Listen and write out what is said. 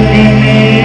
Amen.